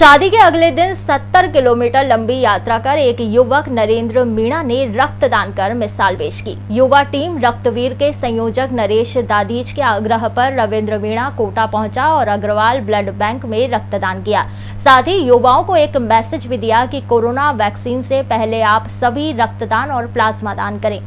शादी के अगले दिन 70 किलोमीटर लंबी यात्रा कर एक युवक नरेंद्र मीणा ने रक्तदान कर मिसाल पेश की। युवा टीम रक्तवीर के संयोजक नरेश दादीज के आग्रह पर रविंद्र मीणा कोटा पहुँचा और अग्रवाल ब्लड बैंक में रक्तदान किया। साथ ही युवाओं को एक मैसेज भी दिया कि कोरोना वैक्सीन से पहले आप सभी रक्तदान और प्लाज्मा दान करें।